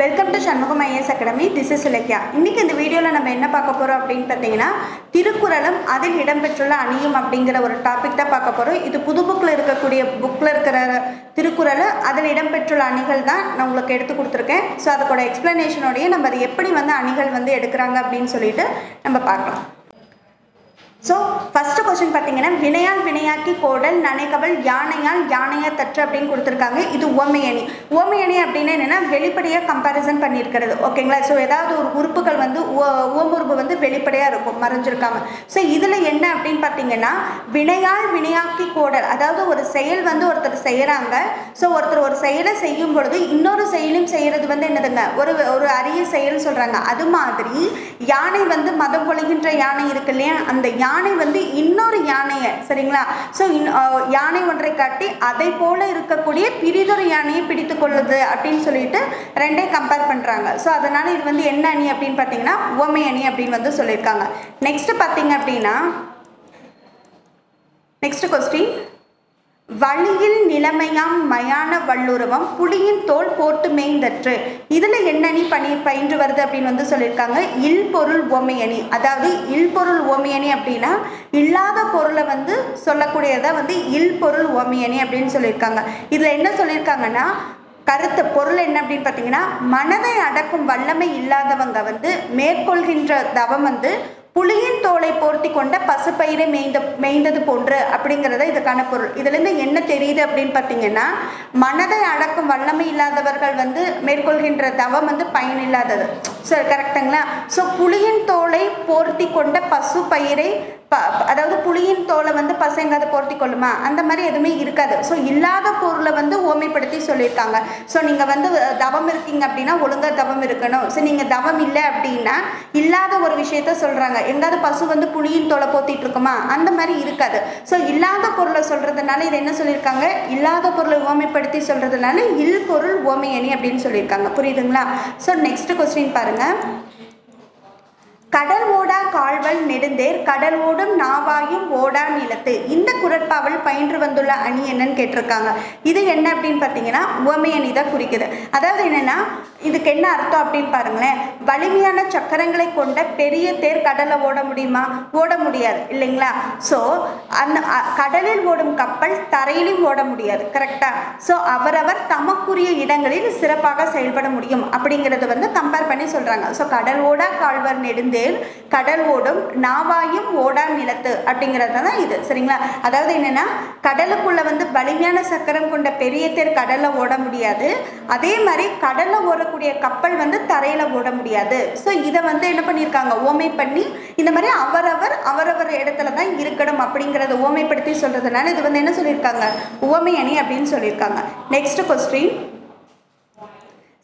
Welcome to Shanmugam IAS academy this is Ilakkiya இன்னைக்கு இந்த வீடியோவில் நம்ம என்ன பார்க்க போகிறோம் அப்படின்னு பார்த்தீங்கன்னா திருக்குறளும் அதில் இடம்பெற்றுள்ள அணியும் அப்படிங்கிற ஒரு டாபிக் தான் பார்க்க போகிறோம் இது புது புக்கில் இருக்கக்கூடிய புக்கில் இருக்கிற திருக்குறள் அதில் இடம்பெற்றுள்ள அணிகள் தான் நான் உங்களுக்கு எடுத்து கொடுத்துருக்கேன். ஸோ அதோட எக்ஸ்ப்ளனேஷனோடையே நம்ம அது எப்படி வந்து அணிகள் வந்து எடுக்கிறாங்க அப்படின்னு சொல்லிட்டு நம்ம பார்க்கலாம். ஸோ ஃபஸ்ட்டு கொஸ்டின் பார்த்தீங்கன்னா வினையால் வினையாக்கி கோடல் நனைகவல் யானையால் யானையா தற்று அப்படின்னு கொடுத்துருக்காங்க. இது ஓமையணி ஓமையணி அப்படின்னு என்னென்னா வெளிப்படையாக கம்பேரிசன் பண்ணியிருக்கிறது. ஓகேங்களா ஸோ ஏதாவது ஒரு உறுப்புகள் வந்து ஓ- ஓமுறுப்பு வந்து வெளிப்படையாக இருக்கும் மறைஞ்சிருக்காம. ஸோ இதில் என்ன அப்படின்னு பார்த்தீங்கன்னா வினையால் வினையாக்கி கோடல் அதாவது ஒரு செயல் வந்து ஒருத்தர் செய்கிறாங்க ஸோ ஒருத்தர் ஒரு செயலை செய்யும் பொழுது இன்னொரு செயலும் செய்கிறது வந்து என்னதுங்க? ஒரு ஒரு அரிய செயல் சொல்கிறாங்க அது மாதிரி யானை வந்து மதம் பொழிகின்ற யானை இருக்கு இல்லையா? அந்த யானை யானை வந்து இன்னொரு யானையை சரிங்களா? ஸோ யானை ஒன்றை காட்டி அதை போல இருக்கக்கூடிய பிரிதொரு யானையை பிடித்து கொள்ளுது அப்படின்னு சொல்லிட்டு ரெண்டே கம்பேர் பண்ணுறாங்க ஸோ அதனால இது வந்து என்ன அணி அப்படின்னு பார்த்தீங்கன்னா உவமை அணி அப்படின்னு வந்து சொல்லியிருக்காங்க. நெக்ஸ்ட் பார்த்தீங்க அப்படின்னா நெக்ஸ்ட் கொஸ்டின் வழியில் நிலைமையாம் மயான வல்லுருவம் புலியின் தோல் போட்டு மேய்ந்தற்று. இதில் என்னணி பணி பயின்று வருது அப்படின்னு வந்து சொல்லியிருக்காங்க. இல் பொருள் ஓமையணி அதாவது இல் பொருள் ஓமையணி அப்படின்னா இல்லாத பொருளை வந்து சொல்லக்கூடியதை வந்து இல் பொருள் ஓமையணி அப்படின்னு சொல்லியிருக்காங்க. இதில் என்ன சொல்லியிருக்காங்கன்னா கருத்து பொருள் என்ன அப்படின்னு பார்த்தீங்கன்னா மனதை அடக்கும் வல்லமை இல்லாதவங்க வந்து மேற்கொள்கின்ற தவம் வந்து புலியின் தோலை போர்த்தி கொண்ட பசுப்பயிரை மேய்ந்த மேய்ந்தது போன்று அப்படிங்கிறத இதுக்கான பொருள். இதுலேருந்து என்ன தெரியுது அப்படின்னு பார்த்தீங்கன்னா மனதை அடக்கும் வல்லமை இல்லாதவர்கள் வந்து மேற்கொள்கின்ற தவம் வந்து பயனில்லாதது சரி கரெக்டுங்களா ஸோ புலியின் தோலை போர்த்தி கொண்ட பசு பயிரை ப அதாவது புளியின் தோலை வந்து பசங்காத போர்த்தி கொள்ளுமா அந்த மாதிரி எதுவுமே இருக்காது. ஸோ இல்லாத பொருளை வந்து ஓமைப்படுத்தி சொல்லியிருக்காங்க. ஸோ நீங்கள் வந்து தவம் இருக்கீங்க அப்படின்னா ஒழுங்காக தவம் இருக்கணும். ஸோ நீங்கள் தவம் இல்லை அப்படின்னா இல்லாத ஒரு விஷயத்த சொல்கிறாங்க எங்காவது பசு வந்து புளியின் தோலை போத்திட்டு இருக்குமா? அந்த மாதிரி இருக்காது. ஸோ இல்லாத பொருளை சொல்கிறதுனால இதை என்ன சொல்லியிருக்காங்க? இல்லாத பொருளை ஓமைப்படுத்தி சொல்கிறதுனால இல் பொருள் ஓமையணி அப்படின்னு சொல்லியிருக்காங்க. புரியுதுங்களா? ஸோ நெக்ஸ்ட் கொஸ்டின் பாருங்கள் கடல் ஓடா கால்வல் நெடுந்தேர் கடல் ஓடும் நாவாயும் ஓடா நிலத்து. இந்த குரட்பாவல் பயின்று வந்துள்ள அணி என்னன்னு கேட்டிருக்காங்க. இது என்ன அப்படின்னு பார்த்தீங்கன்னா உவமை அணி தான் குறிக்குது. அதாவது என்னன்னா இதுக்கு என்ன அர்த்தம் அப்படின்னு பாருங்களேன். வலிமையான சக்கரங்களை கொண்ட பெரிய தேர் கடலில் ஓட முடியுமா? ஓட முடியாது இல்லைங்களா? ஸோ அந்த கடலில் ஓடும் கப்பல் தரையிலும் ஓட முடியாது கரெக்டா ஸோ அவரவர் தமக்குரிய இடங்களில் சிறப்பாக செயல்பட முடியும் அப்படிங்கிறத வந்து கம்பேர் பண்ணி சொல்றாங்க. ஸோ கடல் ஓடா கால்வர் நெடுந்தேர் கடல் ஓடும் நாவாயும் ஓடா நிலத்து அப்படிங்கிறது தான் இது. சரிங்களா? அதாவது என்னன்னா கடலுக்குள்ளே வந்து வலிமையான சக்கரம் கொண்ட பெரிய தேர் கடலில் ஓட முடியாது. அதே மாதிரி கடலில் ஓடக்கூடிய கப்பல் வந்து தரையில் ஓட முடியாது. ஸோ இதை வந்து என்ன பண்ணியிருக்காங்க? ஓமை பண்ணி இந்த மாதிரி அவரவர் அவரவர் இடத்துல தான் இருக்கணும் அப்படிங்கிறத ஓமைப்படுத்தி சொல்றதுனால இது வந்து என்ன சொல்லியிருக்காங்க? ஓமை அணி அப்படின்னு சொல்லியிருக்காங்க. நெக்ஸ்ட் கொஸ்டின்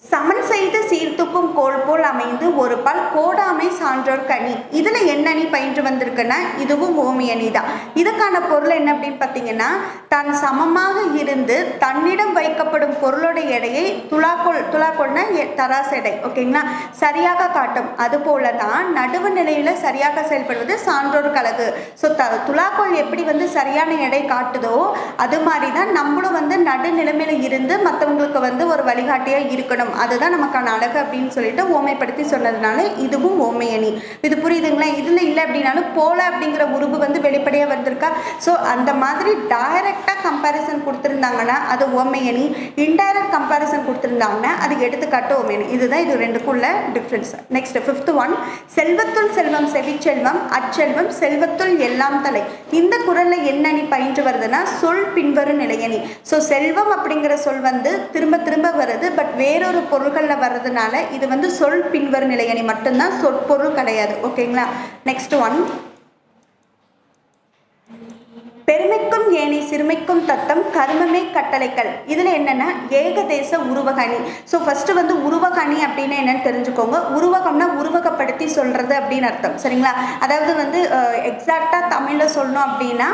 சமன் செய்து சீர்தூக்கும் கோல் போல் அமைந்து ஒரு பல் கோடாமை சான்றோர் கனி. இதில் என்ன அணி பயின்று வந்திருக்குன்னா இதுவும் ஓமி அணி தான். இதுக்கான பொருள் என்ன அப்படின்னு பார்த்தீங்கன்னா தான் சமமாக இருந்து தன்னிடம் வைக்கப்படும் பொருளோட எடையை துலாக்கோல் துலாக்கோல்னா எ- தராசு எடை. ஓகேங்களா? சரியாக காட்டும். அதுபோல தான் நடுவு நிலையில் சரியாக செயல்படுவது சான்றோர் கழகு ஸோ த துலாக்கோல் எப்படி வந்து சரியான எடை காட்டுதோ அது மாதிரி தான் நம்மளும் வந்து நடுநிலைமையில் இருந்து மற்றவங்களுக்கு வந்து ஒரு வழிகாட்டியாக இருக்கணும். அதுதான் நமக்கான அழகு அப்படின்னு சொல்லிட்டு ஓமைப்படுத்தி சொன்னதுனால இதுவும் ஓமை அணி இது புரியுதுங்களா? இதில் இல்லை அப்படின்னாலும் போல அப்படிங்கிற உருவு வந்து வெளிப்படையாக வந்திருக்கா? ஸோ அந்த மாதிரி டைரக்டாக கம்பேரிசன் கொடுத்துருந்தாங்கன்னா அது ஓமை அணி இன்டைரக்ட் கம்பேரிசன் கொடுத்துருந்தாங்கன்னா அது எடுத்துக்காட்டு ஓமை அணி இதுதான் இது ரெண்டுக்குள்ள டிஃப்ரென்ஸ் நெக்ஸ்ட் ஃபிஃப்த் ஒன் செல்வத்துள் செல்வம் செவிச்செல்வம் அச்செல்வம் செல்வத்துள் எல்லாம் தலை. இந்த குரலில் என்ன அணி பயின்று வருதுன்னா சொல் பின்வரும் நிலையணி. ஸோ செல்வம் அப்படிங்கிற சொல் வந்து திரும்ப திரும்ப வருது பட் வேறொரு பொருள்களில் வர்றதுனால இது வந்து சொல் பின்வரும் நிலையணி மட்டும்தான் சொற்பொருள் கிடையாது. ஓகேங்களா நெக்ஸ்ட் ஒன் பெருமைக்கும் ஏனை சிறுமைக்கும் தத்தம் கருமமே கட்டளைக்கள் இதில் என்னென்னா ஏகதேச உருவகணி. ஸோ ஃபஸ்ட்டு வந்து உருவகணி அப்படின்னா என்னென்னு தெரிஞ்சுக்கோங்க. உருவகம்னா உருவகப்படுத்தி சொல்கிறது அப்படின்னு அர்த்தம். சரிங்களா? அதாவது வந்து எக்ஸாக்டாக தமிழில் சொல்லணும் அப்படின்னா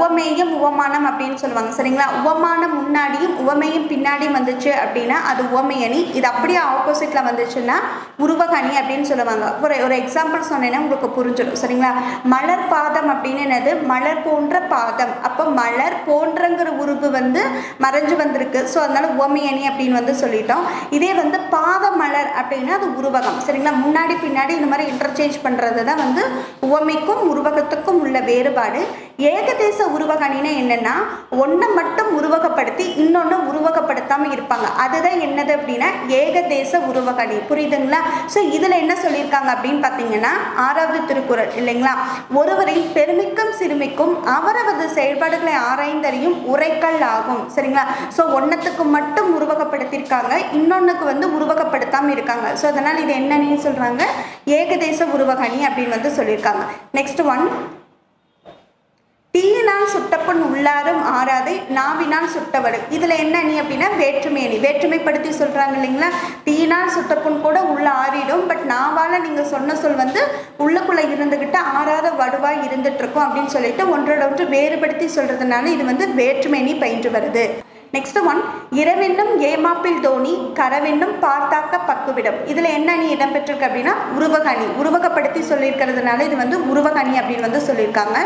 உவமேயம் உவமானம் அப்படின்னு சொல்லுவாங்க. சரிங்களா? உவமானம் முன்னாடியும் உவமேயம் பின்னாடியும் வந்துச்சு அப்படின்னா அது உவமையணி. இது அப்படியே ஆப்போசிட்டில் வந்துச்சுன்னா உருவகணி அப்படின்னு சொல்லுவாங்க. ஒரு ஒரு எக்ஸாம்பிள் சொன்னேன்னா உங்களுக்கு புரிஞ்சிடும். சரிங்களா? மலர் பாதம் அப்படின்னு என்னது? மலர் போன்ற பாதம். அப்போ மலர் போன்றங்கிற உருவு வந்து மறைஞ்சு வந்திருக்கு. ஸோ அதனால உவமையணி அப்படின்னு வந்து சொல்லிட்டோம். இதே வந்து பாத மலர் அப்படின்னா அது உருவகம். சரிங்களா? முன்னாடி பின்னாடி இந்த மாதிரி இன்டர்சேஞ்ச் பண்ணுறது தான் வந்து உவமைக்கும் உருவகத்துக்கும் உள்ள வேறுபாடு. ஏகதேச உருவகணினா என்னென்னா ஒன்றை மட்டும் உருவகப்படுத்தி இன்னொன்று உருவகப்படுத்தாமல் இருப்பாங்க. அதுதான் என்னது அப்படின்னா ஏகதேச உருவகணி. புரியுதுங்களா? ஸோ இதில் என்ன சொல்லியிருக்காங்க அப்படின்னு பார்த்தீங்கன்னா ஆறாவது திருக்குறள். இல்லைங்களா? ஒருவரின் பெருமைக்கும் சிறுமிக்கும் அவரது செயல்பாடுகளை ஆராய்ந்தறியும் உரைக்கல் ஆகும். சரிங்களா? ஸோ ஒன்றத்துக்கு மட்டும் உருவகப்படுத்தியிருக்காங்க. இன்னொன்றுக்கு வந்து உருவகப்படுத்தாமல் இருக்காங்க. ஸோ அதனால் இது என்னன்னு சொல்கிறாங்க ஏகதேச உருவகணி அப்படின்னு வந்து சொல்லியிருக்காங்க. நெக்ஸ்ட் ஒன் தீயினால் சுட்டப்புண் உள்ளாரும் ஆறாதை நாவினால் சுட்டவடு இதில் என்ன நீ அப்படின்னா வேற்றுமை அணி வேற்றுமைப்படுத்தி சொல்கிறாங்க இல்லைங்களா? தீயினால் சுட்டப்புண் கூட உள்ள ஆறிடும் பட் நாவால் நீங்கள் சொன்ன சொல் வந்து உள்ளுக்குள்ளே இருந்துக்கிட்டு ஆறாத வடுவாக இருந்துட்டுருக்கும் அப்படின்னு சொல்லிட்டு ஒன்றோட ஒன்று வேறுபடுத்தி சொல்கிறதுனால இது வந்து வேற்றுமை அணி பயின்று வருது. நெக்ஸ்ட் ஒன் இரவென்னும் ஏமாப்பில் தோனி கரவென்னும் பார்த்தாக்க பக்குவிடம். இதில் என்ன அணி இடம்பெற்றிருக்கு அப்படின்னா உருவகணி. உருவகப்படுத்தி சொல்லியிருக்கிறதுனால இது வந்து உருவகணி அப்படின்னு வந்து சொல்லியிருக்காங்க.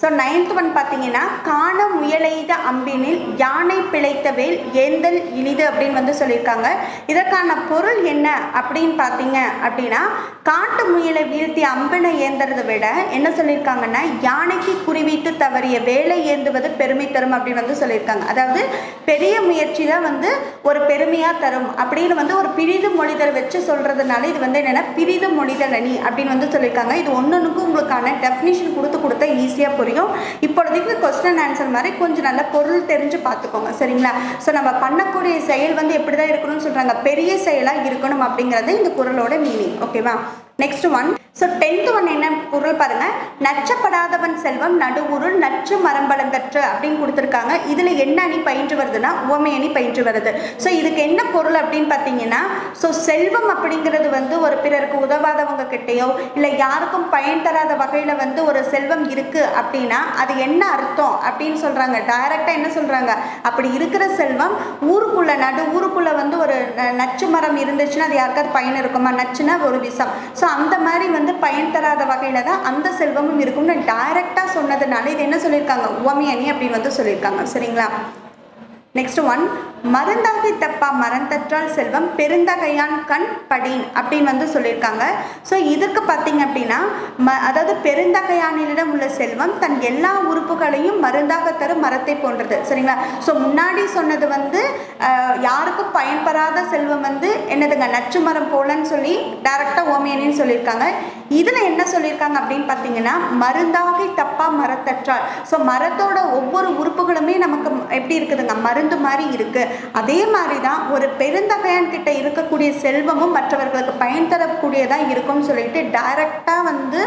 ஸோ நைன்த் ஒன் பார்த்தீங்கன்னா காண முயலெய்த அம்பினில் யானை பிழைத்த வேல் ஏந்தல் இனிது அப்படின்னு வந்து சொல்லியிருக்காங்க. இதற்கான பொருள் என்ன அப்படின்னு பார்த்தீங்க அப்படின்னா காட்டு முயலை வீழ்த்தி அம்பினை ஏந்துறதை விட என்ன சொல்லியிருக்காங்கன்னா யானைக்கு குறிவிட்டு தவறிய வேலை ஏந்துவது பெருமை தரும் அப்படின்னு வந்து சொல்லியிருக்காங்க. அதாவது பெரிய முயற்சி தான் வந்து ஒரு பெருமையாக தரும் அப்படின்னு வந்து ஒரு பிரிது மொழிதல் வச்சு சொல்கிறதுனால இது வந்து என்னென்னா பிரிது மொழிதல் அணி அப்படின்னு வந்து சொல்லியிருக்காங்க. இது ஒன்னொன்றுக்கும் உங்களுக்கான டெஃபினிஷன் கொடுத்து கொடுத்தா ஈஸியாக புரியும். இப்பொழுதைக்கு கொஸ்டின் ஆன்சர் மாதிரி கொஞ்சம் நல்ல பொருள் தெரிஞ்சு பார்த்துக்கோங்க. சரிங்களா? ஸோ நம்ம பண்ணக்கூடிய செயல் வந்து எப்படி தான் இருக்கணும்னு சொல்கிறாங்க பெரிய செயலாக இருக்கணும் அப்படிங்கிறது இந்த குரலோட மீனிங் ஓகேவா next one so tenth one என்ன பொருள் பாருங்க. நச்சப்படாதவன் செல்வம் நடுவுருள் நச்சு மரம்பலங்கற்று அப்படின்னு கொடுத்துருக்காங்க. இதில் என்ன அணி பயின்று வருதுன்னா உவமை அணி பயின்று வருது. ஸோ இதுக்கு என்ன பொருள் அப்படின்னு பார்த்தீங்கன்னா ஸோ செல்வம் அப்படிங்கிறது வந்து ஒரு பிறருக்கு உதவாதவங்க கிட்டேயோ இல்லை யாருக்கும் பயன் தராத வகையில் வந்து ஒரு செல்வம் இருக்குது அப்படின்னா அது என்ன அர்த்தம் அப்படின்னு சொல்கிறாங்க டைரெக்டாக என்ன சொல்கிறாங்க அப்படி இருக்கிற செல்வம் ஊருக்குள்ளே நடு ஊருக்குள்ளே வந்து ஒரு நச்சு மரம் இருந்துச்சுன்னா அது யாருக்காவது பயன் இருக்குமா? நச்சுன்னா ஒரு விஷம். ஸோ அந்த மாதிரி வந்து பயன் தராத வகையில் தான் அந்த செல்வமும் இருக்கும்னு டைரெக்டாக சொன்னதுனால இது என்ன சொல்லியிருக்காங்க? உவமை அணி அப்படின்னு வந்து சொல்லியிருக்காங்க. சரிங்களா? நெக்ஸ்ட் ஒன் மருந்தாகி தப்பா மரந்தற்றால் செல்வம் பெருந்தகையான் கண் படின் அப்படின்னு வந்து சொல்லியிருக்காங்க. ஸோ இதுக்கு பார்த்தீங்க அப்படின்னா ம அதாவது பெருந்தகையானிடம் உள்ள செல்வம் தன் எல்லா உறுப்புகளையும் மருந்தாக தரும் மரத்தை போன்றது. சரிங்களா? ஸோ முன்னாடி சொன்னது வந்து யாருக்கும் பயன்பெறாத செல்வம் வந்து என்னதுங்க? நச்சு மரம் போலன்னு சொல்லி டைரெக்டாக ஓமியனின்னு சொல்லியிருக்காங்க. இதில் என்ன சொல்லியிருக்காங்க அப்படின்னு பார்த்தீங்கன்னா மருந்தாகி தப்பா மரத்தற்றால். ஸோ மரத்தோட ஒவ்வொரு உறுப்புகளுமே நமக்கு எப்படி இருக்குதுங்க? மருந்து மாதிரி இருக்கு. அதே மாதிரி தான் ஒரு பெருந்தகையான் கிட்ட இருக்கக்கூடிய செல்வமும் மற்றவர்களுக்கு பயன் தரக்கூடியதா இருக்கும்னு சொல்லிட்டு டைரக்டாக வந்து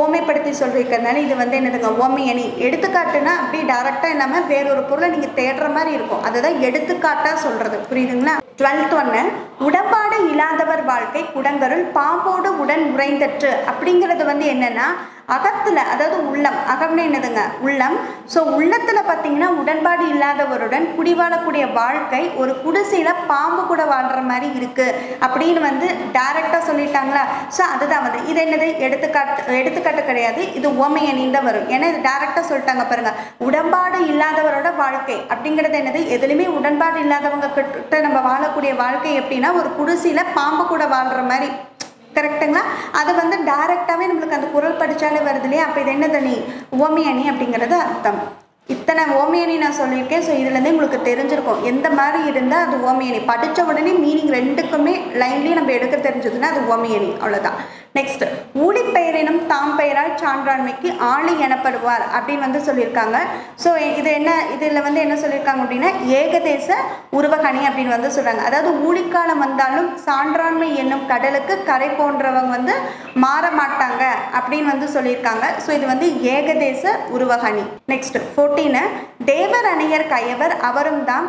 ஓமைப்படுத்தி சொல்லியிருக்கிறதுனால இது வந்து என்னதுங்க ஓமை அணி எடுத்துக்காட்டுனா அப்படி டைரக்டாக இல்லாமல் வேறொரு பொருளை நீங்கள் தேடுற மாதிரி இருக்கும். அதுதான் எடுத்துக்காட்டாக சொல்றது. புரியுதுங்களா? டுவெல்த் ஒன்று உடன்பாடு இல்லாதவர் வாழ்க்கை குடங்கருள் பாம்போடு உடன் உறைந்தற்று. அப்படிங்கிறது வந்து என்னன்னா அகத்துல அதாவது உள்ளம். அகம்னு என்னதுங்க? உள்ளம். ஸோ உள்ளத்துல பார்த்தீங்கன்னா உடன்பாடு இல்லாதவருடன் குடிவாழக்கூடிய வாழ்க்கை ஒரு குடிசையில பாம்பு கூட வாழ்ற மாதிரி இருக்கு அப்படின்னு வந்து டைரக்டா சொல்லிட்டாங்களா? ஸோ அதுதான் வந்து. இது என்னது? எடுத்துக்காட்டு எடுத்துக்காட்டு கிடையாது. இது ஓமை அணிந்த வரும். ஏன்னா இது டைரக்டா சொல்லிட்டாங்க பாருங்க. உடன்பாடு இல்லாதவரோட வாழ்க்கை அப்படிங்கிறது என்னது? எதுலையுமே உடன்பாடு இல்லாதவங்க கிட்ட நம்ம வாழக்கூடிய வாழ்க்கை எப்படின்னா ஒரு குடிசையில பாம்பு கூட வாழ்ற மாதிரி. கரெக்டுங்களா அது வந்து டைரெக்டாகவே நம்மளுக்கு அந்த குரல் படித்தாலே வருது இல்லையா? அப்போ இது என்னது அணி? ஓமி அணி அப்படிங்கிறது அர்த்தம். இத்தனை ஓமியணி நான் சொல்லியிருக்கேன். ஸோ இதுலேருந்தே உங்களுக்கு தெரிஞ்சிருக்கும். எந்த மாதிரி இருந்தால் அது ஓமியணி படித்த உடனே மீனிங் ரெண்டுக்குமே லைன்லேயே நம்ம எடுக்க தெரிஞ்சதுன்னா அது ஓமியணி அவ்வளோதான் நெக்ஸ்ட் ஊழிப்பெயரினும் சான்றாண்மைக்கு ஆளி எனப்படுவார் அப்படின்னு வந்து சொல்லியிருக்காங்க. ஸோ இது என்ன இதில் வந்து என்ன சொல்லியிருக்காங்க அப்படின்னா ஏகதேச உருவகணி அப்படின்னு வந்து சொல்கிறாங்க அதாவது ஊழிக்காலம் வந்தாலும் சான்றாண்மை என்னும் கடலுக்கு கரை போன்றவங்க வந்து மாற மாட்டாங்க அப்படின்னு வந்து சொல்லியிருக்காங்க. ஸோ இது வந்து ஏகதேச உருவகணி. நெக்ஸ்ட் ஃபோர்டீனு தேவர் அணையர் கயவர் அவரும் தான்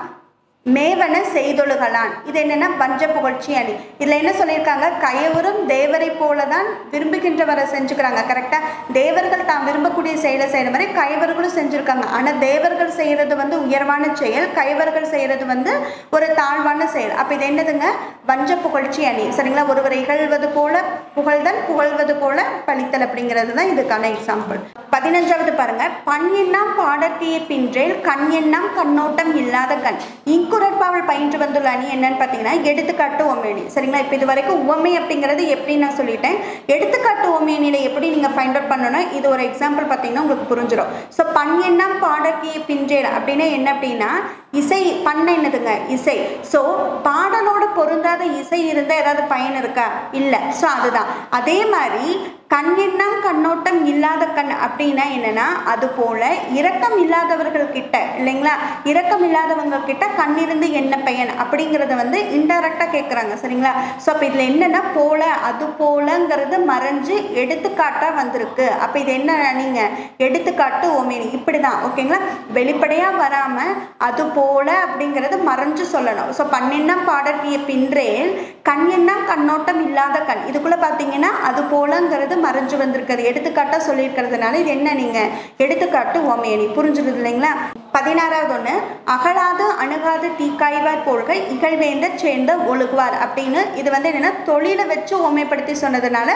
மேவன செய்தொழுகலான். இது என்னென்னா பஞ்ச புகழ்ச்சி அணி. இதில் என்ன சொல்லியிருக்காங்க? கயவரும் தேவரை போல தான் விரும்புகின்றவரை செஞ்சுக்கிறாங்க. கரெக்டாக தேவர்கள் தாம் விரும்பக்கூடிய செயலை செய்கிற மாதிரி கயவர்களும் செஞ்சுருக்காங்க. ஆனால் தேவர்கள் செய்கிறது வந்து உயர்வான செயல் கயவர்கள் செய்கிறது வந்து ஒரு தாழ்வான செயல். அப்போ இது என்னதுங்க? பஞ்ச புகழ்ச்சி அணி. சரிங்களா? ஒருவரை இகழ்வது போல புகழ்தல் புகழ்வது போல பழித்தல் அப்படிங்கிறது தான் இதுக்கான எக்ஸாம்பிள் பதினஞ்சாவது பாருங்க. பண் எண்ணாம் பாடத்திய பின்றேல் கண் எண்ணாம் கண்ணோட்டம் இல்லாத கண். இங்கு இங்குரட்பாவல் பயின்று வந்துள்ள அணி என்னன்னு பார்த்தீங்கன்னா எடுத்துக்காட்டு ஓமேனி. சரிங்களா? இப்போ இது வரைக்கும் உவமை அப்படிங்கிறது எப்படி நான் சொல்லிட்டேன். எடுத்துக்காட்டு ஓமேனியில் எப்படி நீங்கள் ஃபைண்ட் அவுட் பண்ணணும் இது ஒரு எக்ஸாம்பிள் பார்த்தீங்கன்னா உங்களுக்கு புரிஞ்சிடும் ஸோ பண் என்ன பாடற்கிய பின்றேல் அப்படின்னா என்ன அப்படின்னா இசை பண்ண என்னதுங்க? இசை. ஸோ பாடலோட பொருந்தாத இசை இருந்தால் ஏதாவது பயன் இருக்கா? இல்லை. ஸோ அதுதான். அதே மாதிரி கண் கண்ணோட்டம் இல்லாத கண் அப்படின்னா என்னன்னா அது போல இரக்கம் இல்லாதவர்கள் கிட்ட இல்லைங்களா? இரக்கம் இல்லாதவங்க கிட்ட கண் இருந்து என்ன பயன் அப்படிங்கிறத வந்து இன்டெரக்டாக கேட்குறாங்க சரிங்களா? ஸோ அப்போ இதில் என்னன்னா போல அது போலங்கிறது மறைஞ்சு எடுத்துக்காட்டாக வந்திருக்கு. அப்போ இது என்ன நீங்கள் எடுத்துக்காட்டு ஓமேனி. இப்படி தான் ஓகேங்களா? வெளிப்படையாக வராமல் அது போல அப்படிங்கிறது மறைஞ்சு சொல்லணும். ஸோ பன்னெண்ணம் பாடற்கிய பின்றேல் கண் என்ன கண்ணோட்டம் இல்லாத கண். இதுக்குள்ளே பார்த்தீங்கன்னா அது போலங்கிறது மறைஞ்சு வந்திருக்கிறது எடுத்துக்காட்டாக சொல்லியிருக்கிறதுனால இது என்ன நீங்கள் எடுத்துக்காட்டு ஓமையணி. புரிஞ்சுருது இல்லைங்களா? பதினாறாவது ஒன்று அகலாது அணுகாது தீக்காய்வார் போல்க இகழ்வேந்த சேர்ந்த ஒழுகுவார் அப்படின்னு இது வந்து என்னென்னா தொழிலை வச்சு ஓமைப்படுத்தி சொன்னதுனால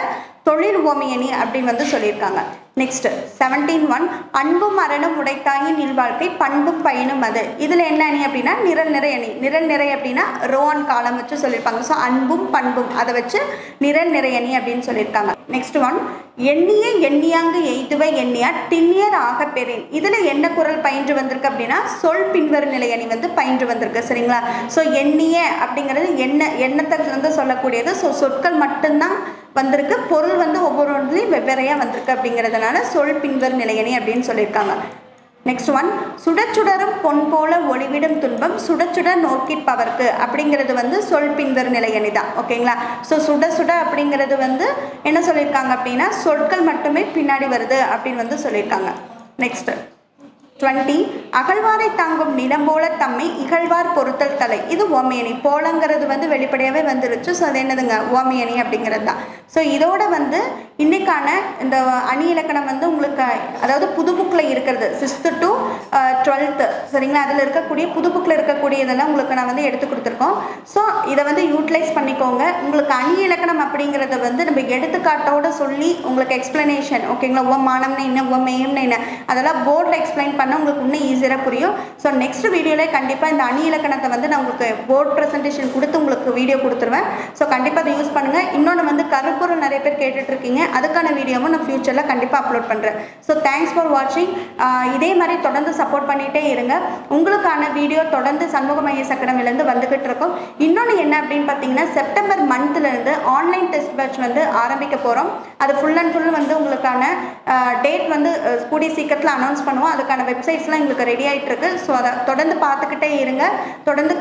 தொழில் ஓமையணி அப்படின்னு வந்து சொல்லியிருக்காங்க. நெக்ஸ்ட் செவன்டீன் ஒன் அன்பும் மரணம் உடைத்தாயின் இல்வாழ்க்கை பண்பும் பயனும் அது. இதில் என்ன அணி அப்படின்னா நிரல் நிறை அணி. நிரல் நிறை அப்படின்னா ரோன் காலம் வச்சு சொல்லியிருப்பாங்க. ஸோ அன்பும் பண்பும். அதை வச்சு நிரல் நிறை அணி அப்படின்னு சொல்லியிருக்காங்க. நெக்ஸ்ட் ஒன் எண்ணிய எண்ணியாங்கு எய்துவ எண்ணியா டின்னியர் ஆக பெறேன். இதில் என்ன குரல் பயின்று வந்திருக்கு அப்படின்னா சொல் பின்வரும் நிலை அணி வந்து பயின்று வந்திருக்கு சரிங்களா? ஸோ எண்ணிய அப்படிங்கிறது என்ன எண்ணத்தை வந்து சொல்லக்கூடியது. ஸோ சொற்கள் மட்டும்தான் வந்திருக்கு. பொருள் வந்து ஒவ்வொரு ஒன்றுலையும் வெவ்வேறையாக வந்திருக்கு அப்படிங்கிறதுனால சொல் பின்வர் நிலையணி அப்படின்னு சொல்லியிருக்காங்க. நெக்ஸ்ட் ஒன் சுடச்சுடரும் பொன் போல ஒளிவிடும் துன்பம் சுடச்சுட நோக்கிற்பவர்க்கு. அப்படிங்கிறது வந்து சொல் பின்வர் நிலையணி தான் ஓகேங்களா ஸோ சுட சுட அப்படிங்கிறது வந்து என்ன சொல்லியிருக்காங்க அப்படின்னா சொற்கள் மட்டுமே பின்னாடி வருது அப்படின்னு வந்து சொல்லியிருக்காங்க. நெக்ஸ்ட் டுவெண்ட்டி அகழ்வாரை தாங்கும் நிலம் போல தம்மை இகழ்வார் பொருத்தல் தலை. இது ஓமியணி. போலங்கிறது வந்து வெளிப்படையாகவே வந்துருச்சு. ஸோ அது என்னதுங்க? ஓமியணி அப்படிங்கிறது தான். ஸோ இதோட வந்து இன்றைக்கான இந்த அணி இலக்கணம் வந்து உங்களுக்கு அதாவது புது புக்கில் இருக்கிறது. சிக்ஸ்த்து டு டுவெல்த்து சரிங்களா? அதில் இருக்கக்கூடிய புது புக்கில் இருக்கக்கூடியதெல்லாம் உங்களுக்கு நான் வந்து எடுத்து கொடுத்துருக்கோம். ஸோ இதை வந்து யூட்டிலைஸ் பண்ணிக்கோங்க. உங்களுக்கு அணி இலக்கணம் அப்படிங்கிறத வந்து நம்ம எடுத்துக்காட்டோடு சொல்லி உங்களுக்கு எக்ஸ்ப்ளனேஷன் ஓகேங்களா ஓ மானம்னு என்ன ஓ மெய்யம்னு என்ன? அதெல்லாம் போர்டில் எக்ஸ்பிளைன் பண்ண உங்களுக்கு இன்னும் ஈஸியாக புரியும். ஸோ நெக்ஸ்ட் வீடியோவில் கண்டிப்பாக இந்த அணி இலக்கணத்தை வந்து நான் உங்களுக்கு போர்ட் ப்ரெசன்டேஷன் கொடுத்து உங்களுக்கு வீடியோ கொடுத்துருவேன். ஸோ கண்டிப்பாக அதை யூஸ் பண்ணுங்கள் இன்னொன்று வந்து கருப்பொருள் நிறைய பேர் கேட்டுட்டு இருக்கீங்க அதுக்கான வீடியோவும் நான் ஃப்யூச்சரில் கண்டிப்பாக அப்லோட் பண்ணுறேன் ஸோ தேங்க்ஸ் ஃபார் வாட்சிங் இதே மாதிரி தொடர்ந்து சப்போர்ட் பண்ணிகிட்டே இருங்க. உங்களுக்கான வீடியோ தொடர்ந்து சண்முக மையஸ் அகாடமிலேருந்து வந்துக்கிட்டு இருக்கோம் இன்னொன்று என்ன அப்படின்னு பார்த்தீங்கன்னா செப்டம்பர் மந்த்லேருந்து ஆன்லைன் டெஸ்ட் பேட்ச் வந்து ஆரம்பிக்க போகிறோம் அது ஃபுல் அண்ட் ஃபுல் வந்து உங்களுக்கான டேட் வந்து கூடிய சீக்கிரத்தில் அனௌன்ஸ் பண்ணுவோம். அதுக்கான வெப்சைட்ஸ்லாம் எங்களுக்கு ரெடி ஆகிட்டு இருக்கு ஸோ அதை தொடர்ந்து பார்த்துக்கிட்டே இருங்க. தொடர்ந்து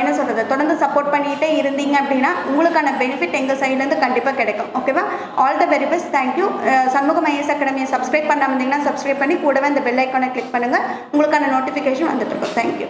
என்ன சொல்கிறது தொடர்ந்து சப்போர்ட் பண்ணிகிட்டே இருந்தீங்க அப்படின்னா உங்களுக்கான பெனிஃபிட் எங்கள் சைட்லேருந்து கண்டிப்பாக கிடைக்கும். ஓகேவா all the very best thank you Shanmugam IAS அகாடமியை subscribe பண்ணாமல் இருந்தீங்கன்னா சப்ஸ்கிரைப் பண்ணி கூடவே அந்த பெல் ஐக்கானை கிளிக் பண்ணுங்கள் உங்களுக்கான நோட்டிஃபிகேஷன் வந்துட்டு இருக்கும். தேங்க்யூ